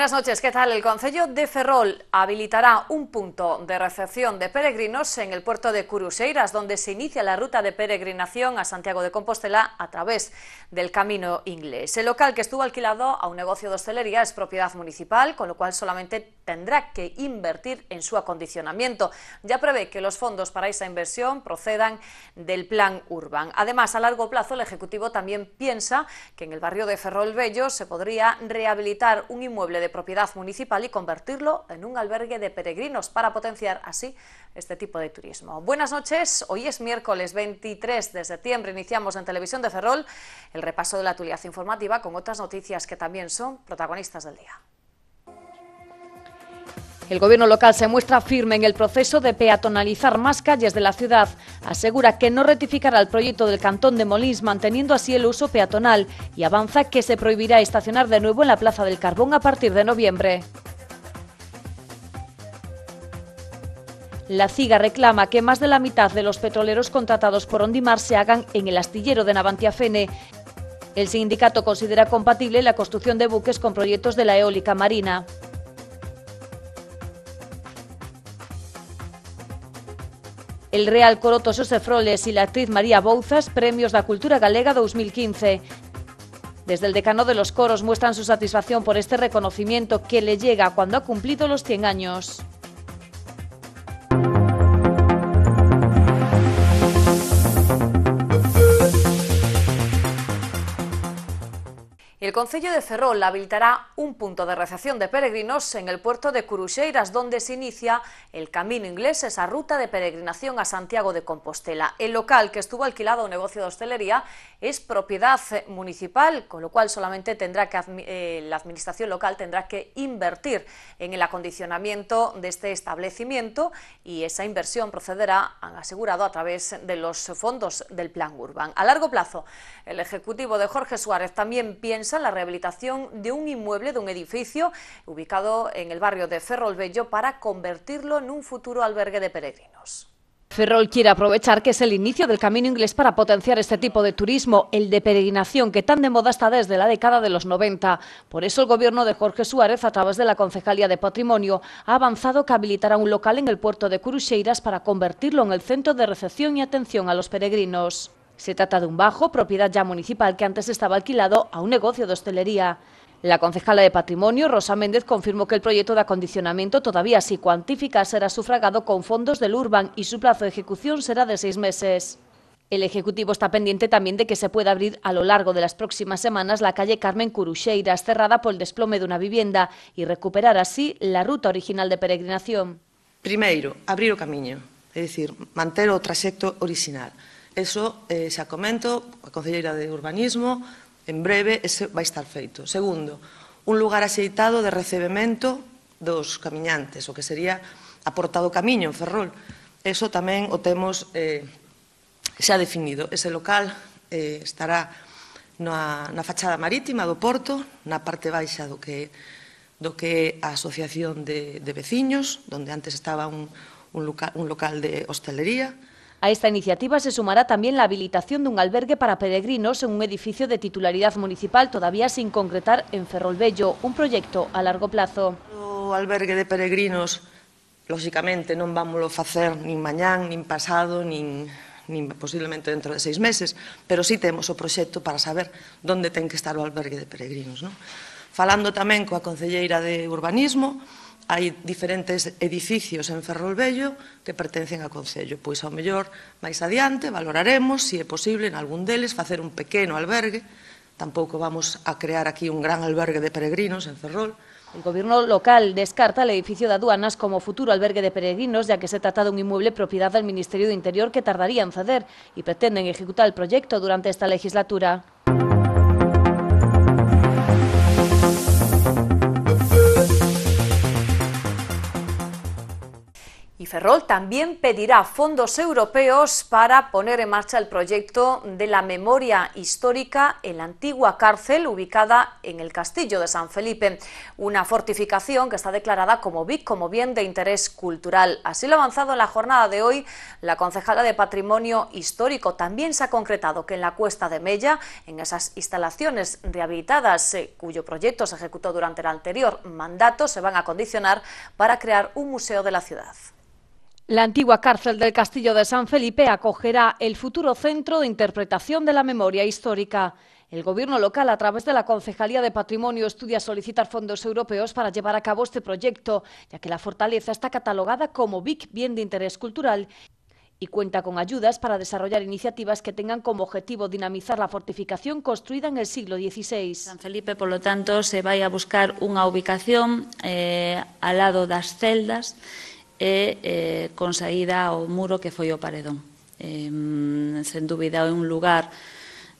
Buenas noches, ¿qué tal? El Concello de Ferrol habilitará un punto de recepción de peregrinos en el puerto de Curuseiras, donde se inicia la ruta de peregrinación a Santiago de Compostela a través del Camino Inglés. El local que estuvo alquilado a un negocio de hostelería es propiedad municipal, con lo cual solamente tendrá que invertir en su acondicionamiento. Ya prevé que los fondos para esa inversión procedan del Plan Urban. Además, a largo plazo, el Ejecutivo también piensa que en el barrio de Ferrol Bello se podría rehabilitar un inmueble de propiedad municipal y convertirlo en un albergue de peregrinos para potenciar así este tipo de turismo. Buenas noches, hoy es miércoles 23 de septiembre, iniciamos en Televisión de Ferrol el repaso de la actualidad informativa con otras noticias que también son protagonistas del día. El gobierno local se muestra firme en el proceso de peatonalizar más calles de la ciudad. Asegura que no rectificará el proyecto del cantón de Molins, manteniendo así el uso peatonal, y avanza que se prohibirá estacionar de nuevo en la Plaza del Carbón a partir de noviembre. La CIGA reclama que más de la mitad de los petroleros contratados por Ondimar se hagan en el astillero de Navantiafene. El sindicato considera compatible la construcción de buques con proyectos de la eólica marina. El Real Coroto Sefroles y la actriz María Bouzas, Premios da Cultura Galega 2015. Desde el decano de los coros muestran su satisfacción por este reconocimiento que le llega cuando ha cumplido los 100 años. El Concello de Ferrol habilitará un punto de recepción de peregrinos en el puerto de Curuxeiras, donde se inicia el camino inglés, esa ruta de peregrinación a Santiago de Compostela. El local que estuvo alquilado a un negocio de hostelería es propiedad municipal, con lo cual solamente tendrá que eh, la administración local tendrá que invertir en el acondicionamiento de este establecimiento y esa inversión procederá, han asegurado, a través de los fondos del Plan Urban. A largo plazo, el Ejecutivo de Jorge Suárez también piensa la rehabilitación de un inmueble, de un edificio ubicado en el barrio de Ferrolbello para convertirlo en un futuro albergue de peregrinos. Ferrol quiere aprovechar que es el inicio del camino inglés para potenciar este tipo de turismo, el de peregrinación, que tan de moda está desde la década de los 90. Por eso el gobierno de Jorge Suárez, a través de la Concejalía de Patrimonio, ha avanzado que habilitará un local en el puerto de Curuxeiras para convertirlo en el centro de recepción y atención a los peregrinos. Se trata de un bajo, propiedad ya municipal, que antes estaba alquilado a un negocio de hostelería. La concejala de Patrimonio, Rosa Méndez, confirmó que el proyecto de acondicionamiento todavía sin cuantificar será sufragado con fondos del Urban y su plazo de ejecución será de seis meses. El Ejecutivo está pendiente también de que se pueda abrir a lo largo de las próximas semanas la calle Carmen Curuxeiras, cerrada por el desplome de una vivienda, y recuperar así la ruta original de peregrinación. Primeiro, abrir o camiño, é dicir, manter o traxecto original. Eso eh, xa comento, a Concelleira de Urbanismo, en breve, ese vai estar feito. Segundo, un lugar axeitado de recebemento dos camiñantes, o que sería a aportado camiño en Ferrol. Eso tamén o temos eh, xa definido. Ese local eh, estará na, na fachada marítima do Porto, na parte baixa do que do que é a Asociación de, de Veciños, donde antes estaba un, un, local, un local de hostelería, A esta iniciativa se sumará tamén la habilitación dun albergue para peregrinos en un edificio de titularidade municipal todavía sin concretar en Ferrolbello, un proxecto a largo plazo. O albergue de peregrinos, lógicamente, non vámoslo facer nin mañán, nin pasado, nin nin posiblemente dentro de seis meses, pero sí temos o proxecto para saber onde ten que estar o albergue de peregrinos. Non? Falando tamén coa Concelleira de Urbanismo, hai diferentes edificios en Ferrol Vello que pertencen ao Concello. Pois ao mellor, máis adiante, valoraremos se é posible en algún deles facer un pequeno albergue. Tampouco vamos a crear aquí un gran albergue de peregrinos en Ferrol. El gobierno local descarta el edificio de aduanas como futuro albergue de peregrinos, ya que se trata de un inmueble propiedad del Ministerio de Interior que tardaría en ceder y pretenden ejecutar el proyecto durante esta legislatura. Ferrol también pedirá fondos europeos para poner en marcha el proyecto de la memoria histórica en la antigua cárcel ubicada en el Castillo de San Felipe, una fortificación que está declarada como como bien de interés cultural. Así lo ha avanzado en la jornada de hoy la concejala de Patrimonio Histórico. También se ha concretado que en la Cuesta de Mella, en esas instalaciones rehabilitadas eh, cuyo proyecto se ejecutó durante el anterior mandato, se van a condicionar para crear un museo de la ciudad. La antigua cárcel del Castillo de San Felipe acogerá el futuro centro de interpretación de la memoria histórica. El Gobierno local, a través de la Concejalía de Patrimonio, estudia solicitar fondos europeos para llevar a cabo este proyecto, ya que la fortaleza está catalogada como BIC, bien de interés cultural, y cuenta con ayudas para desarrollar iniciativas que tengan como objetivo dinamizar la fortificación construida en el siglo XVI. San Felipe, por lo tanto, se va a buscar unha ubicación eh, al lado das celdas e eh, con saída ao muro que foi o paredón. Eh, sen dúbida é un lugar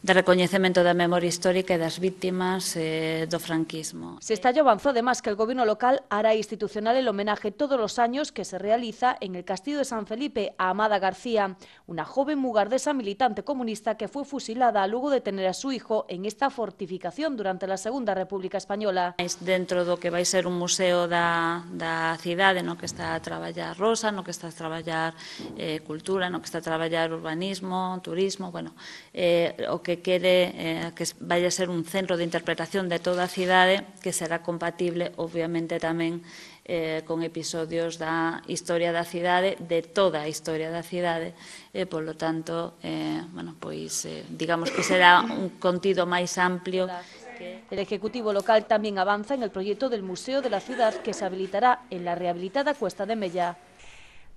de recoñecemento da memoria histórica e das vítimas eh, do franquismo. Sestallo avanzou además que el goberno local hará institucional el homenaje todos los años que se realiza en el Castillo de San Felipe a Amada García, una joven mugardesa militante comunista que fue fusilada luego de tener a su hijo en esta fortificación durante la Segunda República Española. Dentro do que vai ser un museo da, da cidade no que está a traballar Rosa, no que está a traballar eh, cultura, no que está a traballar urbanismo, turismo, bueno, eh, o que que quere eh, que vai a ser un centro de interpretación de toda a cidade que será compatible, obviamente, tamén eh, con episodios da historia da cidade, de toda a historia da cidade, e, polo tanto, eh, bueno, pois, eh, digamos que será un contido máis amplio El Ejecutivo local también avanza en el proyecto del Museo de la Ciudad que se habilitará en la rehabilitada Cuesta de Mellá.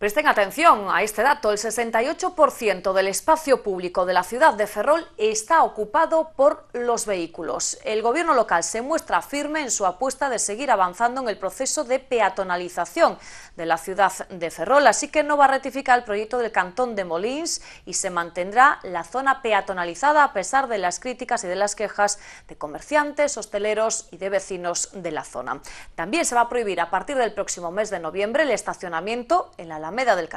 Presten atención a este dato, el 68% del espacio público de la ciudad de Ferrol está ocupado por los vehículos. El gobierno local se muestra firme en su apuesta de seguir avanzando en el proceso de peatonalización de la ciudad de Ferrol, así que no va a rectificar el proyecto del cantón de Molins y se mantendrá la zona peatonalizada a pesar de las críticas y de las quejas de comerciantes, hosteleros y de vecinos de la zona. También se va a prohibir a partir del próximo mes de noviembre el estacionamiento en la Alameda del.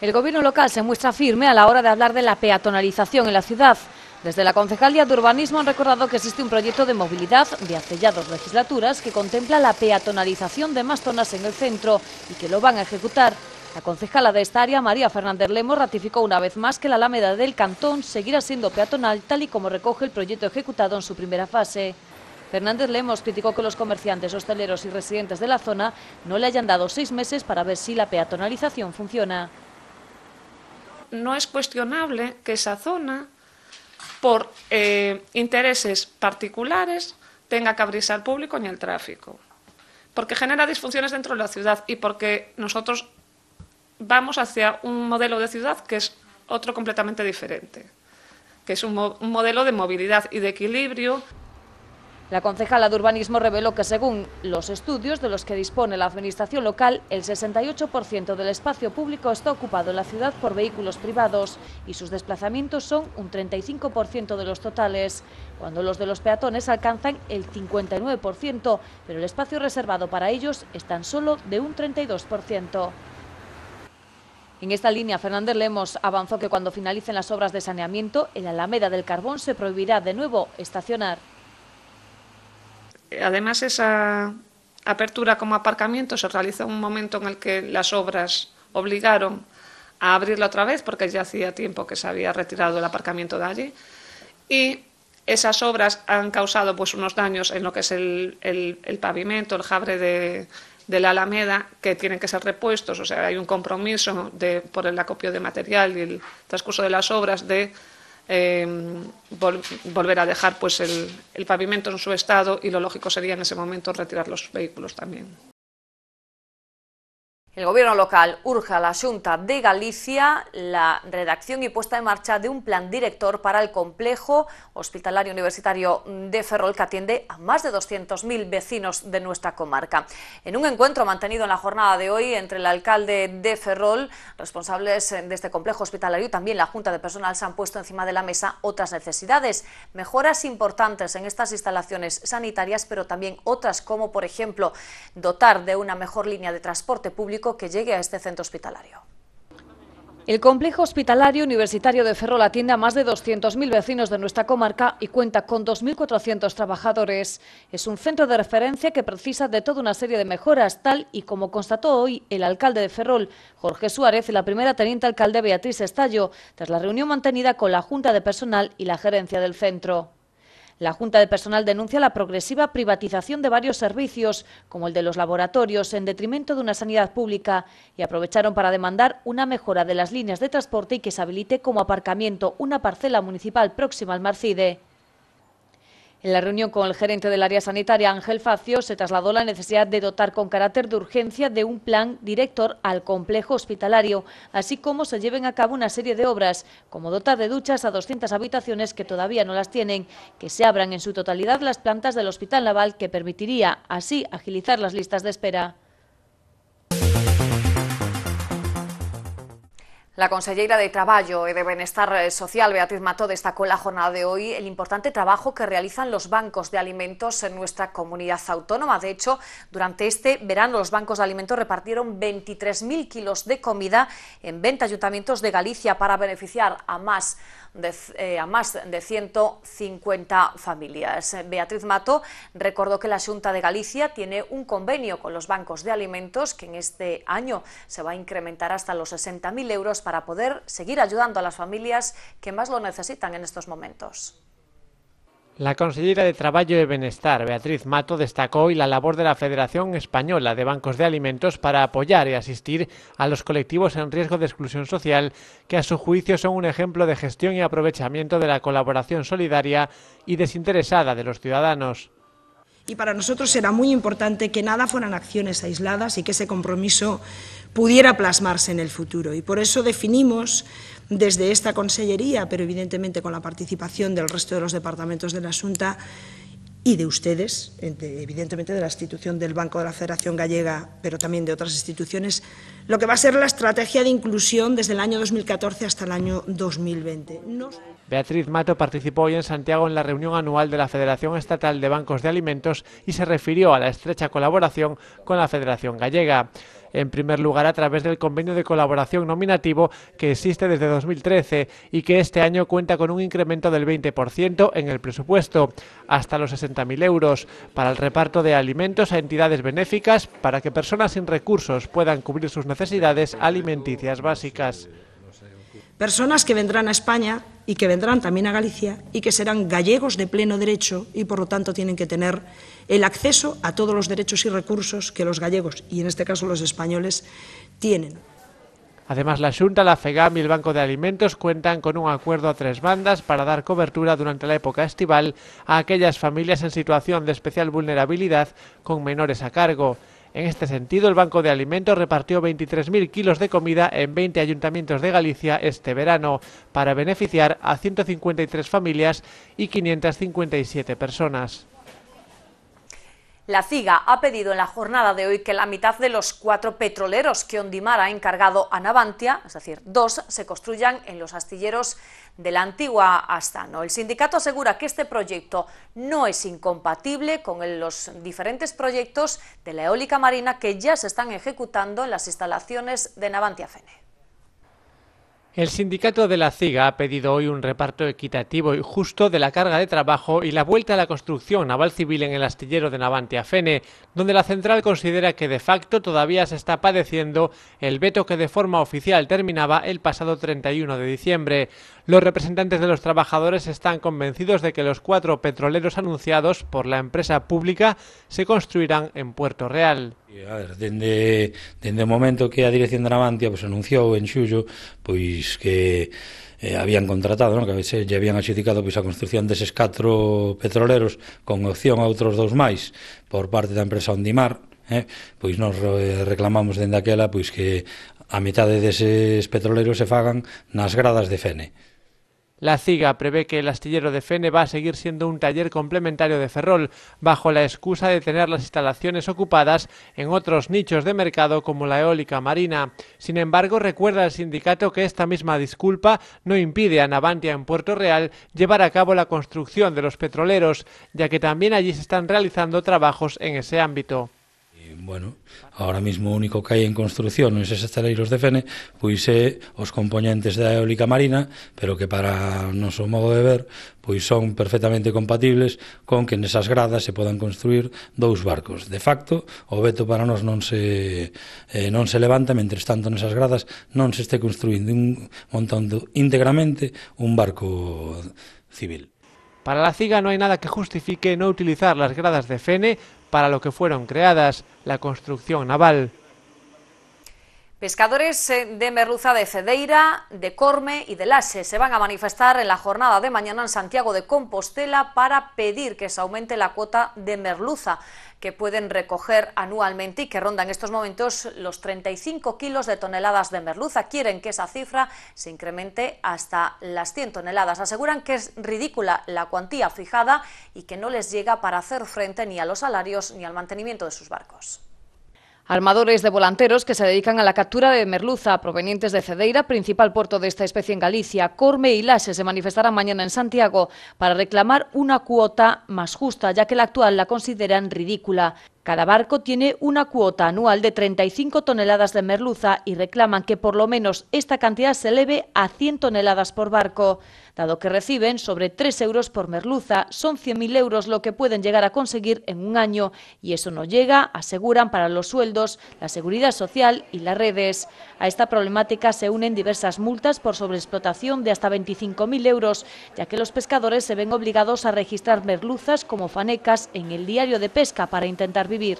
El gobierno local se muestra firme a la hora de hablar de la peatonalización en la ciudad. Desde la Concejalía de Urbanismo han recordado que existe un proyecto de movilidad de hace ya dos legislaturas que contempla la peatonalización de más zonas en el centro y que lo van a ejecutar. La concejala de esta área, María Fernández Lemos, ratificó una vez más que la Alameda del Cantón seguirá siendo peatonal tal y como recoge el proyecto ejecutado en su primera fase. Fernández Lemos criticó que los comerciantes, hosteleros y residentes de la zona no le hayan dado seis meses para ver si la peatonalización funciona. No es cuestionable que esa zona, por eh, intereses particulares, tenga que abrirse al público ni al tráfico, porque genera disfunciones dentro de la ciudad y porque nosotros vamos hacia un modelo de ciudad que es otro completamente diferente, que es un, mo un modelo de movilidad y de equilibrio. La concejala de urbanismo reveló que según los estudios de los que dispone la administración local, el 68% del espacio público está ocupado en la ciudad por vehículos privados y sus desplazamientos son un 35% de los totales, cuando los de los peatones alcanzan el 59%, pero el espacio reservado para ellos es tan solo de un 32%. En esta línea, Fernández Lemos avanzó que cuando finalicen las obras de saneamiento, en la Alameda del Carbón se prohibirá de nuevo estacionar. Además, esa apertura como aparcamiento se realizó en un momento en el que las obras obligaron a abrirla otra vez, porque ya hacía tiempo que se había retirado el aparcamiento de allí. Y esas obras han causado pues, unos daños en lo que es el, pavimento, el jabre de, la Alameda, que tienen que ser repuestos. O sea, hay un compromiso por el acopio de material y el transcurso de las obras de vol volver a dejar pues, el, el pavimento en su estado y lo lógico sería en ese momento retirar los vehículos también. El Gobierno local urge a la Junta de Galicia la redacción y puesta en marcha de un plan director para el complejo hospitalario universitario de Ferrol que atiende a más de 200.000 vecinos de nuestra comarca. En un encuentro mantenido en la jornada de hoy entre el alcalde de Ferrol, responsables de este complejo hospitalario y también la Junta de Personal se han puesto encima de la mesa otras necesidades, mejoras importantes en estas instalaciones sanitarias, pero también otras como, por ejemplo, dotar de una mejor línea de transporte público que llegue a este centro hospitalario. El complejo hospitalario universitario de Ferrol atiende a más de 200.000 vecinos de nuestra comarca y cuenta con 2.400 trabajadores. Es un centro de referencia que precisa de toda una serie de mejoras, tal y como constató hoy el alcalde de Ferrol, Jorge Suárez, y la primera teniente alcalde Beatriz Estallo, tras la reunión mantenida con la Junta de Personal y la gerencia del centro. La Junta de Personal denuncia la progresiva privatización de varios servicios, como el de los laboratorios, en detrimento de una sanidad pública, y aprovecharon para demandar una mejora de las líneas de transporte y que se habilite como aparcamiento una parcela municipal próxima al Marcide. En la reunión con el gerente del área sanitaria, Ángel Facio, se trasladó la necesidad de dotar con carácter de urgencia de un plan director al complejo hospitalario, así como se lleven a cabo una serie de obras, como dotar de duchas a 200 habitaciones que todavía no las tienen, que se abran en su totalidad las plantas del Hospital Naval, que permitiría así agilizar las listas de espera. La consellera de Trabajo y de Benestar eh, Social, Beatriz Mato, destacó en la jornada de hoy el importante trabajo que realizan los bancos de alimentos en nuestra comunidad autónoma. De hecho, durante este verano los bancos de alimentos repartieron 23.000 kilos de comida en 20 ayuntamientos de Galicia para beneficiar a más de, eh, a más de 150 familias. Beatriz Mato recordó que la Junta de Galicia tiene un convenio con los bancos de alimentos que en este año se va a incrementar hasta los 60.000 euros para poder seguir ayudando a las familias que más lo necesitan en estos momentos. La consellera de Trabajo y Benestar, Beatriz Mato, destacó hoy la labor de la Federación Española de Bancos de Alimentos para apoyar y asistir a los colectivos en riesgo de exclusión social, que a su juicio son un ejemplo de gestión y aprovechamiento de la colaboración solidaria y desinteresada de los ciudadanos. Y para nosotros era muy importante que nada fueran acciones aisladas y que ese compromiso pudiera plasmarse en el futuro. Y por eso definimos desde esta Consellería, pero evidentemente con la participación del resto de los departamentos de la Junta y de ustedes, evidentemente de la institución del Banco de la Federación Gallega, pero también de otras instituciones, lo que va a ser la estrategia de inclusión desde el año 2014 hasta el año 2020. Beatriz Mato participó hoy en Santiago en la reunión anual de la Federación Estatal de Bancos de Alimentos y se refirió a la estrecha colaboración con la Federación Gallega en primer lugar a través del convenio de colaboración nominativo que existe desde 2013 y que este año cuenta con un incremento del 20% en el presupuesto, hasta los 60.000 euros, para el reparto de alimentos a entidades benéficas para que personas sin recursos puedan cubrir sus necesidades alimenticias básicas. Personas que vendrán a España y que vendrán también a Galicia y que serán gallegos de pleno derecho y por lo tanto tienen que tener el acceso a todos los derechos y recursos que los gallegos, y en este caso los españoles, tienen. Además, la Junta, la FEGAM y el Banco de Alimentos cuentan con un acuerdo a tres bandas para dar cobertura durante la época estival a aquellas familias en situación de especial vulnerabilidad con menores a cargo. En este sentido, el Banco de Alimentos repartió 23.000 kilos de comida en 20 ayuntamientos de Galicia este verano para beneficiar a 153 familias y 557 personas. La CIGA ha pedido en la jornada de hoy que la mitad de los cuatro petroleros que Ondimar ha encargado a Navantia, es decir, dos, se construyan en los astilleros de la antigua Astano. El sindicato asegura que este proyecto no es incompatible con los diferentes proyectos de la eólica marina que ya se están ejecutando en las instalaciones de Navantia Fene. El sindicato de la CIGA ha pedido hoy un reparto equitativo y justo de la carga de trabajo y la vuelta a la construcción naval civil en el astillero de Navantia Fene, donde la central considera que de facto todavía se está padeciendo el veto que de forma oficial terminaba el pasado 31 de diciembre. Los representantes de los trabajadores están convencidos de que los cuatro petroleros anunciados por la empresa pública se construirán en Puerto Real. A ver, dende, dende o momento que a dirección de Navantia pues, anunciou en xullo pois que eh, habían contratado, non? que se lle habían adxudicado pois, a construcción deses catro petroleros con opción a outros dous máis por parte da empresa Ondimar, eh? pois nos reclamamos dende aquela pois que a metade deses petroleros se fagan nas gradas de Fene. La CIGA prevé que el astillero de Fene va a seguir siendo un taller complementario de Ferrol, bajo la excusa de tener las instalaciones ocupadas en otros nichos de mercado como la eólica marina. Sin embargo, recuerda el sindicato que esta misma disculpa no impide a Navantia en Puerto Real llevar a cabo la construcción de los petroleros, ya que también allí se están realizando trabajos en ese ámbito. Bueno, ahora mismo o único que hai en construción neses estaleiros de Fene pois é os componentes da eólica marina, pero que para o noso modo de ver, pois son perfectamente compatibles con que nesas gradas se podan construir dous barcos. De facto, o veto para nós non se eh, non se levanta, mentres tanto nesas gradas non se este construindo un montando íntegramente un barco civil. Para la CIGA no hay nada que justifique no utilizar las gradas de Fene para lo que fueron creadas, la construcción naval. Pescadores eh, de merluza de Cedeira, de Corme y de Laxe se van a manifestar en la jornada de mañana en Santiago de Compostela para pedir que se aumente la cuota de merluza que pueden recoger anualmente y que ronda en estos momentos los 35 kilos de toneladas de merluza. Quieren que esa cifra se incremente hasta las 100 toneladas. Aseguran que es ridícula la cuantía fijada y que no les llega para hacer frente ni a los salarios ni al mantenimiento de sus barcos. Armadores de volanteros que se dedican a la captura de merluza provenientes de Cedeira, principal puerto de esta especie en Galicia, Corme y Lase se manifestarán mañana en Santiago para reclamar una cuota más justa, ya que la actual la consideran ridícula. Cada barco tiene una cuota anual de 35 toneladas de merluza y reclaman que por lo menos esta cantidad se eleve a 100 toneladas por barco. Dado que reciben sobre 3 euros por merluza, son 100.000 euros lo que pueden llegar a conseguir en un año y eso no llega, aseguran, para los sueldos, la seguridad social y las redes. A esta problemática se unen diversas multas por sobreexplotación de hasta 25.000 euros, ya que los pescadores se ven obligados a registrar merluzas como fanecas en el diario de pesca para intentar vivir.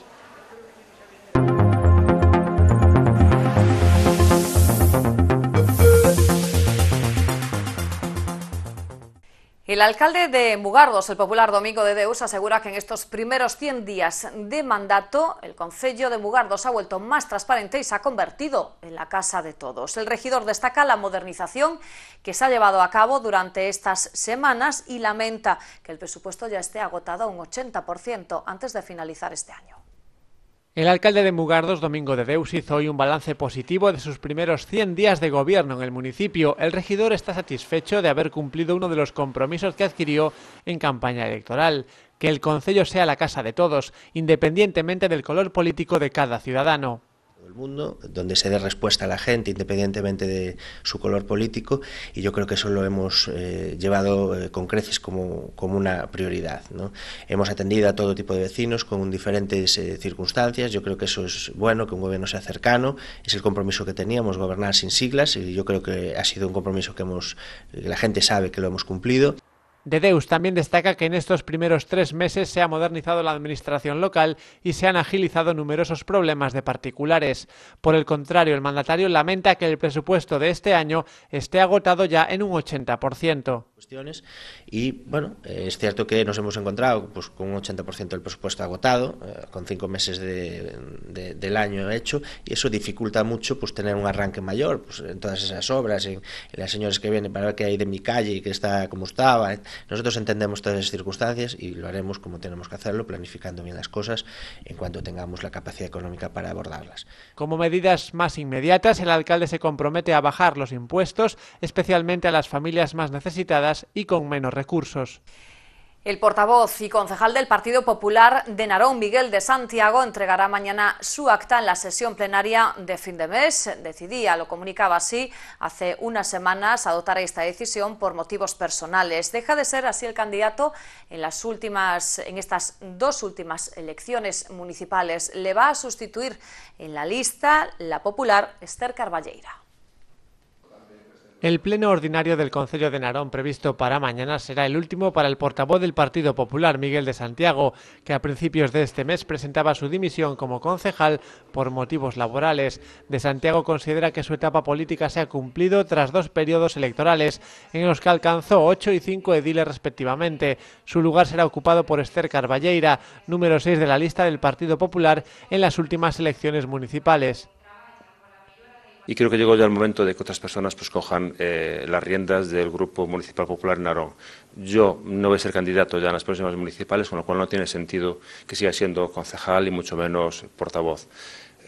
El alcalde de Mugardos, el popular Domingo de Deus, asegura que en estos primeros 100 días de mandato el Concello de Mugardos ha vuelto más transparente y se ha convertido en la casa de todos. El regidor destaca la modernización que se ha llevado a cabo durante estas semanas y lamenta que el presupuesto ya esté agotado a un 80% antes de finalizar este año. El alcalde de Mugardos, Domingo de Deus, hizo hoy un balance positivo de sus primeros 100 días de gobierno en el municipio. El regidor está satisfecho de haber cumplido uno de los compromisos que adquirió en campaña electoral, que el Concello sea la casa de todos, independientemente del color político de cada ciudadano el mundo, donde se dé respuesta a la gente independientemente de su color político y yo creo que eso lo hemos eh, llevado eh, con creces como, como una prioridad. ¿no? Hemos atendido a todo tipo de vecinos con diferentes eh, circunstancias, yo creo que eso es bueno, que un gobierno sea cercano, es el compromiso que teníamos, gobernar sin siglas y yo creo que ha sido un compromiso que hemos, la gente sabe que lo hemos cumplido. De Deus también destaca que en estos primeros tres meses se ha modernizado la administración local y se han agilizado numerosos problemas de particulares. Por el contrario, el mandatario lamenta que el presupuesto de este año esté agotado ya en un 80%. Y bueno, eh, es cierto que nos hemos encontrado pues, con un 80% del presupuesto agotado, eh, con cinco meses de, de, del año hecho, y eso dificulta mucho pues, tener un arranque mayor pues, en todas esas obras, en, en las señores que vienen para ver qué hay de mi calle y que está como estaba. Nosotros entendemos todas esas circunstancias y lo haremos como tenemos que hacerlo, planificando bien las cosas en cuanto tengamos la capacidad económica para abordarlas. Como medidas más inmediatas, el alcalde se compromete a bajar los impuestos, especialmente a las familias más necesitadas y con menos recursos. El portavoz y concejal del Partido Popular de Narón, Miguel de Santiago, entregará mañana su acta en la sesión plenaria de fin de mes. Decidía, lo comunicaba así, hace unas semanas adoptar esta decisión por motivos personales. Deja de ser así el candidato en, las últimas, en estas dos últimas elecciones municipales. Le va a sustituir en la lista la popular Esther Carballeira. El pleno ordinario del Concello de Narón previsto para mañana será el último para el portavoz del Partido Popular, Miguel de Santiago, que a principios de este mes presentaba su dimisión como concejal por motivos laborales. De Santiago considera que su etapa política se ha cumplido tras dos periodos electorales en los que alcanzó ocho y cinco ediles respectivamente. Su lugar será ocupado por Esther Carballeira, número 6 de la lista del Partido Popular en las últimas elecciones municipales y creo que llegó ya el momento de que otras personas pues cojan eh, las riendas del Grupo Municipal Popular en Narón. Yo no voy a ser candidato ya en las próximas municipales, con lo cual no tiene sentido que siga siendo concejal y mucho menos portavoz.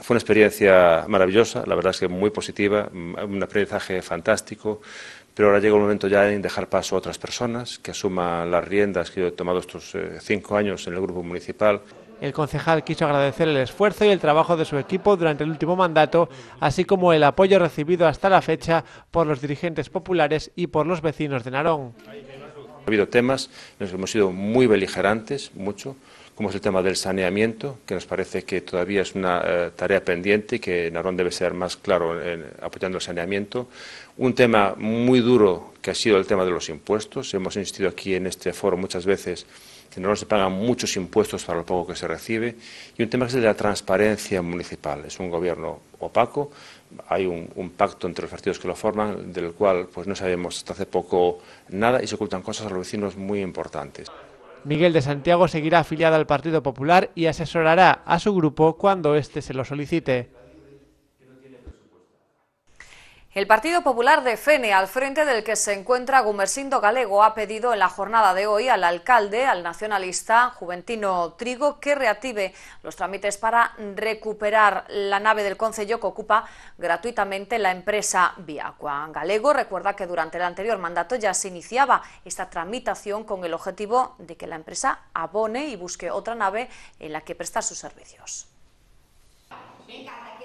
Fue una experiencia maravillosa, la verdad es que muy positiva, mm, un aprendizaje fantástico, pero ahora llega el momento ya de dejar paso a otras personas que asuman las riendas que yo he tomado estos eh, cinco años en el Grupo Municipal. El concejal quiso agradecer el esfuerzo y el trabajo de su equipo durante el último mandato, así como el apoyo recibido hasta la fecha por los dirigentes populares y por los vecinos de Narón. Ha habido temas en los que hemos sido muy beligerantes, mucho, como es el tema del saneamiento, que nos parece que todavía es una eh, tarea pendiente y que Narón debe ser más claro en, apoyando el saneamiento. Un tema muy duro que ha sido el tema de los impuestos. Hemos insistido aquí en este foro muchas veces que no se pagan muchos impuestos para lo poco que se recibe, y un tema que es el de la transparencia municipal. Es un gobierno opaco, hay un, un, pacto entre los partidos que lo forman, del cual pues, no sabemos hasta hace poco nada y se ocultan cosas a los vecinos muy importantes. Miguel de Santiago seguirá afiliado al Partido Popular y asesorará a su grupo cuando éste se lo solicite. El Partido Popular de Fene, al frente del que se encuentra Gumersindo Galego, ha pedido en la jornada de hoy al alcalde, al nacionalista Juventino Trigo, que reactive los trámites para recuperar la nave del Concello que ocupa gratuitamente la empresa Viacua. Galego recuerda que durante el anterior mandato ya se iniciaba esta tramitación con el objetivo de que la empresa abone y busque otra nave en la que prestar sus servicios.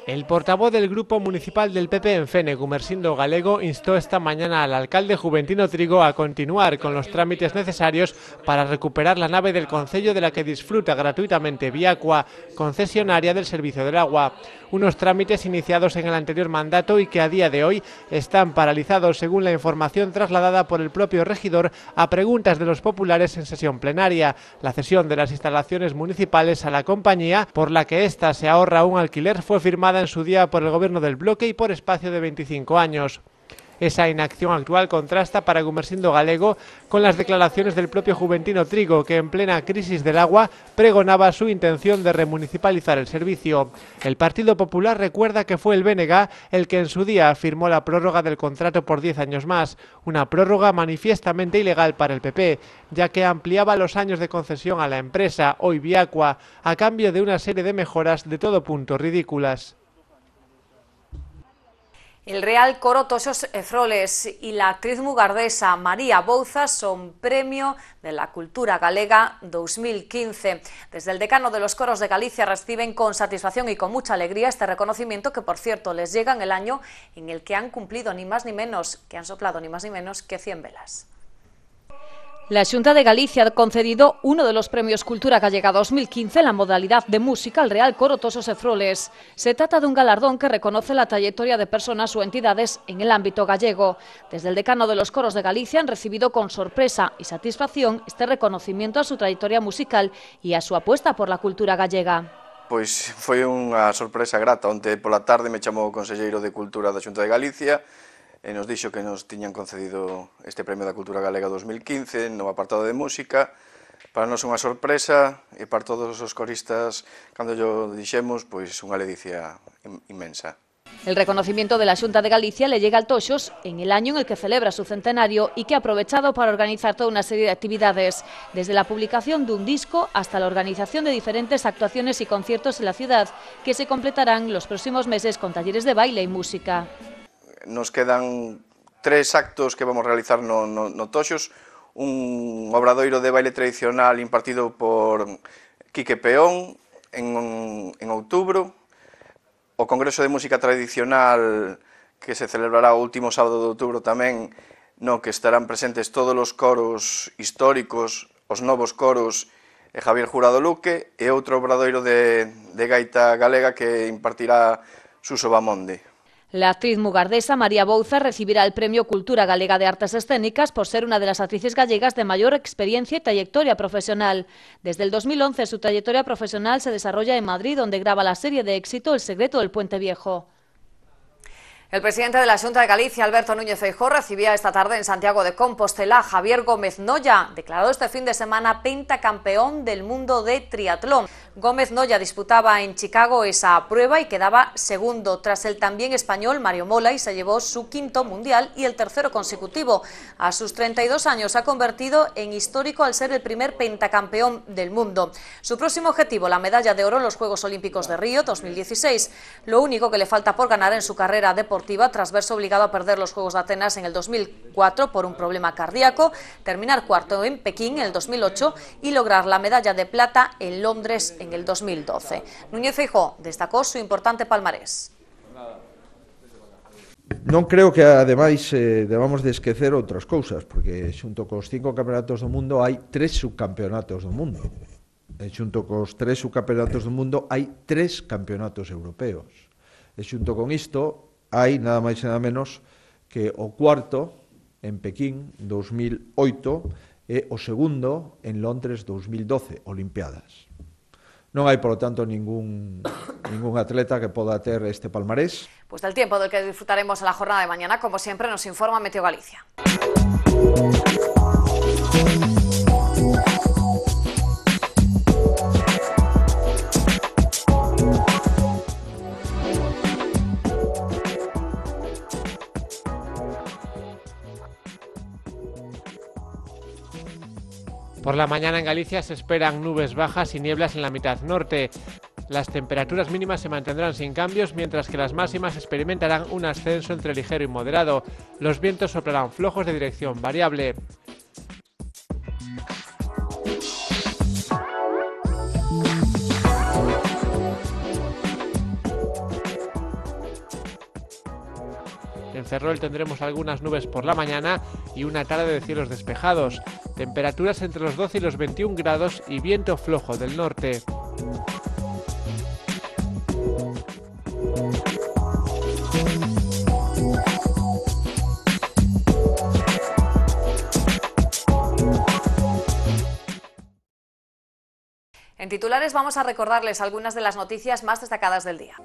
El portavoz del Grupo Municipal del PP en Fene, Gumersindo Galego, instó esta mañana al alcalde Juventino Trigo a continuar con los trámites necesarios para recuperar la nave del Concello de la que disfruta gratuitamente Viacua, concesionaria del servicio del agua. Unos trámites iniciados en el anterior mandato y que a día de hoy están paralizados según la información trasladada por el propio regidor a preguntas de los populares en sesión plenaria. La cesión de las instalaciones municipales a la compañía, por la que ésta se ahorra un alquiler, fue firmada en su día por el gobierno del bloque y por espacio de 25 años. Esa inacción actual contrasta para Gumersindo Galego con las declaraciones del propio Juventino Trigo, que en plena crisis del agua pregonaba su intención de remunicipalizar el servicio. El Partido Popular recuerda que fue el BNG el que en su día firmó la prórroga del contrato por 10 años más, una prórroga manifiestamente ilegal para el PP, ya que ampliaba los años de concesión a la empresa, hoy a cambio de una serie de mejoras de todo punto ridículas. El Real Coro Toxos Efroles y la actriz mugardesa María Bouza son Premio de la Cultura Galega 2015. Desde el decano de los coros de Galicia reciben con satisfacción y con mucha alegría este reconocimiento que, por cierto, les llega en el año en el que han cumplido ni más ni menos, que han soplado ni más ni menos que 100 velas. La Junta de Galicia ha concedido uno de los premios Cultura Gallega 2015 en la modalidad de música al Real Coro Tosos e Froles. Se trata de un galardón que reconoce la trayectoria de personas o entidades en el ámbito gallego. Desde el decano de los coros de Galicia han recibido con sorpresa y satisfacción este reconocimiento a su trayectoria musical y a su apuesta por la cultura gallega. Pois foi unha sorpresa grata. Onte pola tarde me chamou o Conselleiro de Cultura da Xunta de Galicia e nos dixo que nos tiñan concedido este Premio da Cultura Galega 2015 no apartado de música. Para nos unha sorpresa e para todos os coristas, cando yo dixemos, pois unha ledicia inmensa. El reconocimiento de la Xunta de Galicia le llega al Toxos en el año en el que celebra su centenario y que ha aprovechado para organizar toda una serie de actividades, desde la publicación de un disco hasta la organización de diferentes actuaciones y conciertos en la ciudad, que se completarán los próximos meses con talleres de baile y música nos quedan tres actos que vamos realizar no, no, no Toxos, un obradoiro de baile tradicional impartido por Quique Peón en, en outubro, o Congreso de Música Tradicional que se celebrará o último sábado de outubro tamén, no que estarán presentes todos os coros históricos, os novos coros e Javier Jurado Luque e outro obradoiro de, de gaita galega que impartirá Suso Bamonde. La actriz mugardesa María Bouza recibirá el Premio Cultura Galega de Artes Escénicas por ser una de las actrices gallegas de mayor experiencia y trayectoria profesional. Desde el 2011 su trayectoria profesional se desarrolla en Madrid, donde graba la serie de éxito El secreto del puente viejo. El presidente de la Junta de Galicia, Alberto Núñez Feijóo, recibía esta tarde en Santiago de Compostela a Javier Gómez Noya, declarado este fin de semana pentacampeón del mundo de triatlón. Gómez Noya disputaba en Chicago esa prueba y quedaba segundo tras el también español Mario Mola y se llevó su quinto mundial y el tercero consecutivo. A sus 32 años ha convertido en histórico al ser el primer pentacampeón del mundo. Su próximo objetivo, la medalla de oro en los Juegos Olímpicos de Río 2016. Lo único que le falta por ganar en su carrera deportiva deportiva tras verse obligado a perder los Juegos de Atenas en el 2004 por un problema cardíaco, terminar cuarto en Pekín en el 2008 y lograr la medalla de plata en Londres en el 2012. Núñez Feijó destacó su importante palmarés. Non creo que ademais eh, debamos de esquecer outras cousas, porque xunto cos cinco campeonatos do mundo hai tres subcampeonatos do mundo. E xunto cos tres subcampeonatos do mundo hai tres campeonatos europeos. E xunto con isto, hai nada máis e nada menos que o cuarto en Pequín 2008 e o segundo en Londres 2012, Olimpiadas. Non hai, polo tanto, ningún, ningún atleta que poda ter este palmarés. Pois pues del tiempo del que disfrutaremos a la jornada de mañana, como siempre, nos informa Meteo Galicia. Por la mañana en Galicia se esperan nubes bajas y nieblas en la mitad norte. Las temperaturas mínimas se mantendrán sin cambios, mientras que las máximas experimentarán un ascenso entre ligero y moderado. Los vientos soplarán flojos de dirección variable. Ferrol tendremos algunas nubes por la mañana y una tarde de cielos despejados. Temperaturas entre los 12 y los 21 grados y viento flojo del norte. En titulares vamos a recordarles algunas de las noticias más destacadas del día.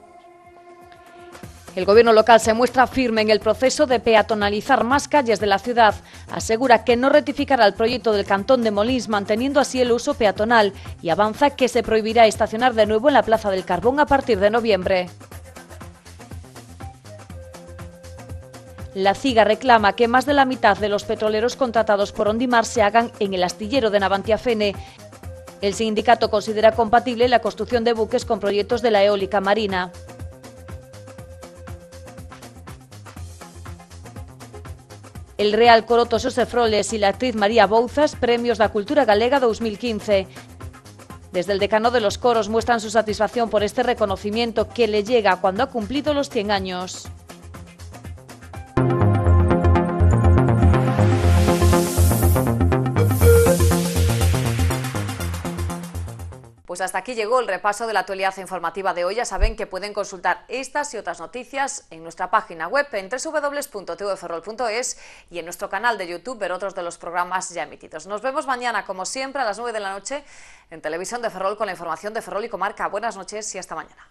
El gobierno local se muestra firme en el proceso de peatonalizar más calles de la ciudad. Asegura que no rectificará el proyecto del cantón de Molins, manteniendo así el uso peatonal, y avanza que se prohibirá estacionar de nuevo en la Plaza del Carbón a partir de noviembre. La CIGA reclama que más de la mitad de los petroleros contratados por Ondimar se hagan en el astillero de Navantiafene. El sindicato considera compatible la construcción de buques con proyectos de la eólica marina. El Real Coroto Sosefroles y la actriz María Bouzas, Premios da Cultura Galega 2015. Desde el decano de los coros muestran su satisfacción por este reconocimiento que le llega cuando ha cumplido los 100 años. Pues hasta aquí llegó el repaso de la actualidad informativa de hoy. Ya saben que pueden consultar estas y otras noticias en nuestra página web en www.tvferrol.es y en nuestro canal de YouTube ver otros de los programas ya emitidos. Nos vemos mañana, como siempre, a las 9 de la noche en Televisión de Ferrol con la información de Ferrol y Comarca. Buenas noches y hasta mañana.